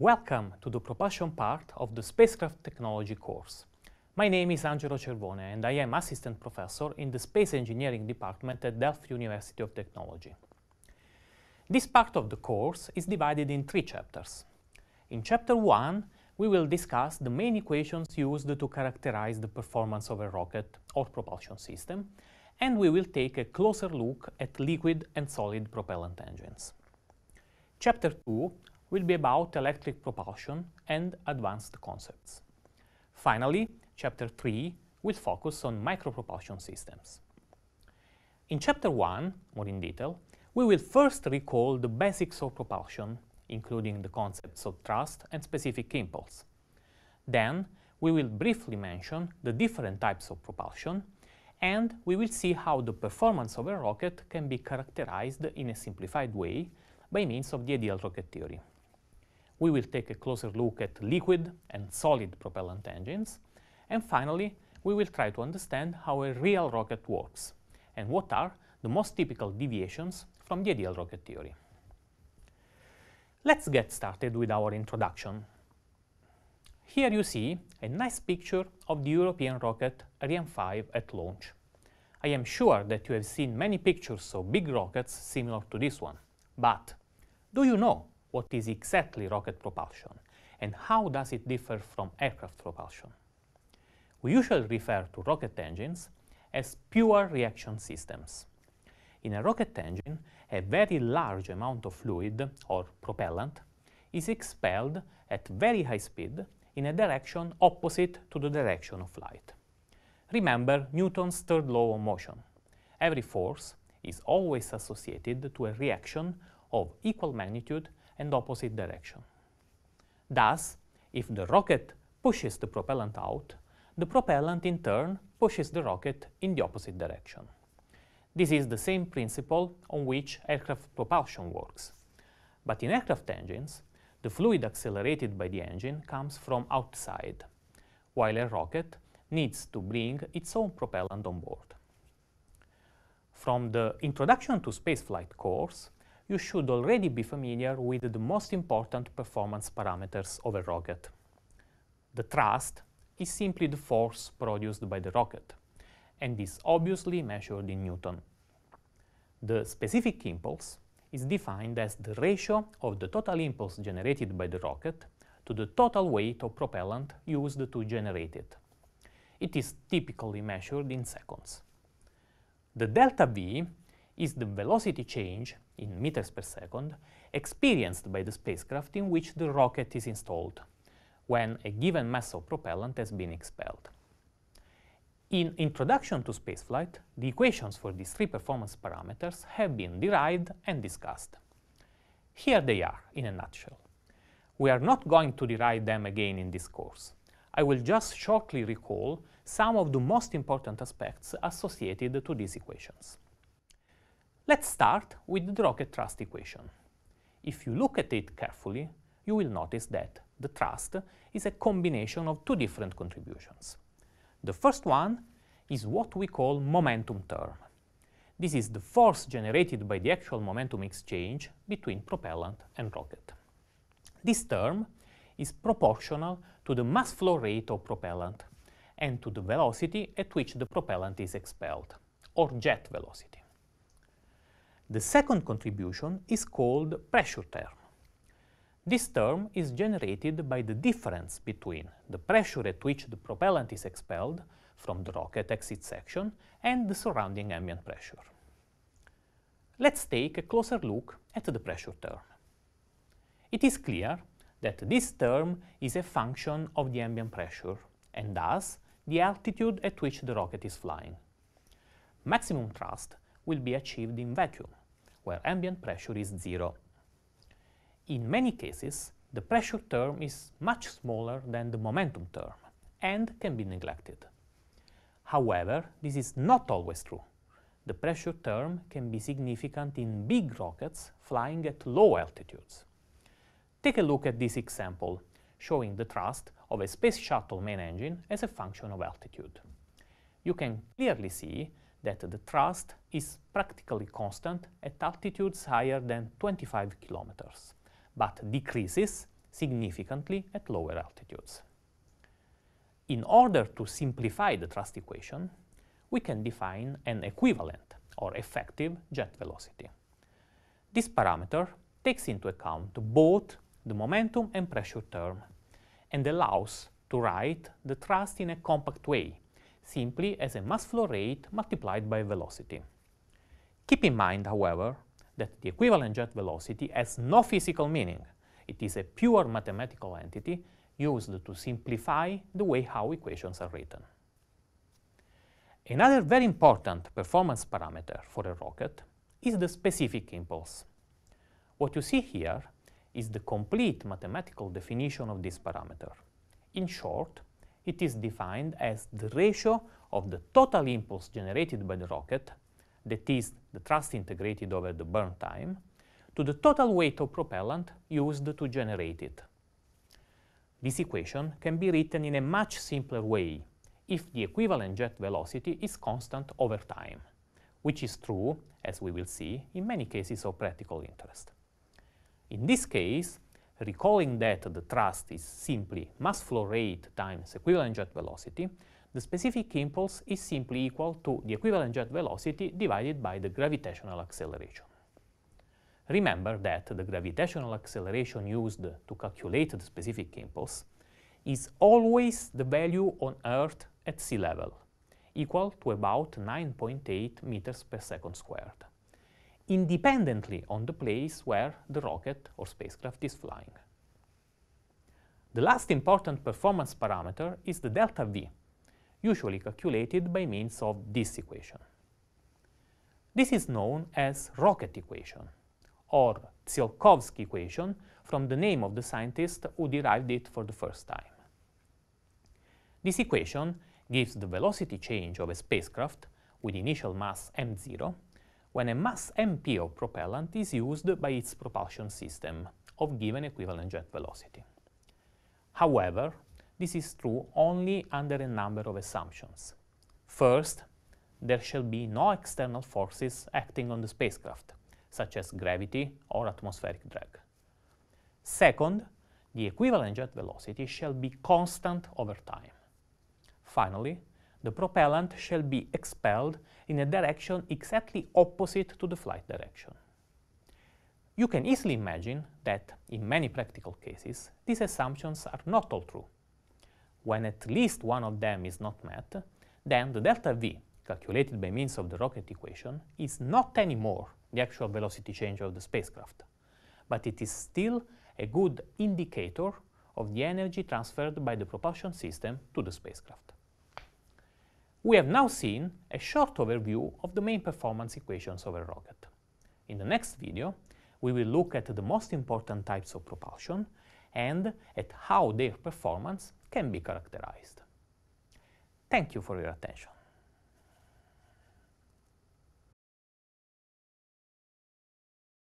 Welcome to the propulsion part of the Spacecraft Technology course. My name is Angelo Cervone and I am Assistant Professor in the Space Engineering Department at Delft University of Technology. This part of the course is divided in three chapters. In Chapter 1, we will discuss the main equations used to characterize the performance of a rocket or propulsion system, and we will take a closer look at liquid and solid propellant engines. Chapter 2 will be about electric propulsion and advanced concepts. Finally, Chapter 3 will focus on micropropulsion systems. In Chapter 1, more in detail, we will first recall the basics of propulsion, including the concepts of thrust and specific impulse. Then, we will briefly mention the different types of propulsion, and we will see how the performance of a rocket can be characterized in a simplified way by means of the ideal rocket theory we will take a closer look at liquid and solid propellant engines. And finally, we will try to understand how a real rocket works and what are the most typical deviations from the ideal rocket theory. Let's get started with our introduction. Here you see a nice picture of the European rocket Ariane 5 at launch. I am sure that you have seen many pictures of big rockets similar to this one. But do you know what is exactly rocket propulsion and how does it differ from aircraft propulsion. We usually refer to rocket engines as pure reaction systems. In a rocket engine, a very large amount of fluid, or propellant, is expelled at very high speed in a direction opposite to the direction of light. Remember Newton's third law of motion. Every force is always associated to a reaction of equal magnitude and opposite direction. Thus, if the rocket pushes the propellant out, the propellant in turn pushes the rocket in the opposite direction. This is the same principle on which aircraft propulsion works. But in aircraft engines, the fluid accelerated by the engine comes from outside, while a rocket needs to bring its own propellant on board. From the Introduction to Spaceflight course, you should already be familiar with the most important performance parameters of a rocket. The thrust is simply the force produced by the rocket and is obviously measured in Newton. The specific impulse is defined as the ratio of the total impulse generated by the rocket to the total weight of propellant used to generate it. It is typically measured in seconds. The delta V is the velocity change in meters per second experienced by the spacecraft in which the rocket is installed when a given mass of propellant has been expelled. In Introduction to Spaceflight, the equations for these three performance parameters have been derived and discussed. Here they are, in a nutshell. We are not going to derive them again in this course. I will just shortly recall some of the most important aspects associated to these equations. Let's start with the rocket thrust equation. If you look at it carefully, you will notice that the thrust is a combination of two different contributions. The first one is what we call momentum term. This is the force generated by the actual momentum exchange between propellant and rocket. This term is proportional to the mass flow rate of propellant and to the velocity at which the propellant is expelled, or jet velocity. The second contribution is called pressure term. This term is generated by the difference between the pressure at which the propellant is expelled from the rocket exit section and the surrounding ambient pressure. Let's take a closer look at the pressure term. It is clear that this term is a function of the ambient pressure and thus the altitude at which the rocket is flying. Maximum thrust will be achieved in vacuum where ambient pressure is zero. In many cases, the pressure term is much smaller than the momentum term and can be neglected. However, this is not always true. The pressure term can be significant in big rockets flying at low altitudes. Take a look at this example, showing the thrust of a space shuttle main engine as a function of altitude. You can clearly see that the thrust is practically constant at altitudes higher than 25 kilometers, but decreases significantly at lower altitudes. In order to simplify the thrust equation, we can define an equivalent or effective jet velocity. This parameter takes into account both the momentum and pressure term and allows to write the thrust in a compact way, simply as a mass flow rate multiplied by velocity. Keep in mind, however, that the equivalent jet velocity has no physical meaning. It is a pure mathematical entity used to simplify the way how equations are written. Another very important performance parameter for a rocket is the specific impulse. What you see here is the complete mathematical definition of this parameter. In short, it is defined as the ratio of the total impulse generated by the rocket, that is, the thrust integrated over the burn time, to the total weight of propellant used to generate it. This equation can be written in a much simpler way if the equivalent jet velocity is constant over time, which is true, as we will see, in many cases of practical interest. In this case, recalling that the thrust is simply mass flow rate times equivalent jet velocity, the specific impulse is simply equal to the equivalent jet velocity divided by the gravitational acceleration. Remember that the gravitational acceleration used to calculate the specific impulse is always the value on Earth at sea level, equal to about 9.8 meters per second squared independently on the place where the rocket or spacecraft is flying. The last important performance parameter is the delta V, usually calculated by means of this equation. This is known as rocket equation, or Tsiolkovsky equation from the name of the scientist who derived it for the first time. This equation gives the velocity change of a spacecraft with initial mass m0 when a mass mp of propellant is used by its propulsion system of given equivalent jet velocity. However, this is true only under a number of assumptions. First, there shall be no external forces acting on the spacecraft, such as gravity or atmospheric drag. Second, the equivalent jet velocity shall be constant over time. Finally, the propellant shall be expelled in a direction exactly opposite to the flight direction. You can easily imagine that, in many practical cases, these assumptions are not all true. When at least one of them is not met, then the delta v, calculated by means of the rocket equation, is not anymore the actual velocity change of the spacecraft, but it is still a good indicator of the energy transferred by the propulsion system to the spacecraft. We have now seen a short overview of the main performance equations of a rocket. In the next video, we will look at the most important types of propulsion and at how their performance can be characterized. Thank you for your attention.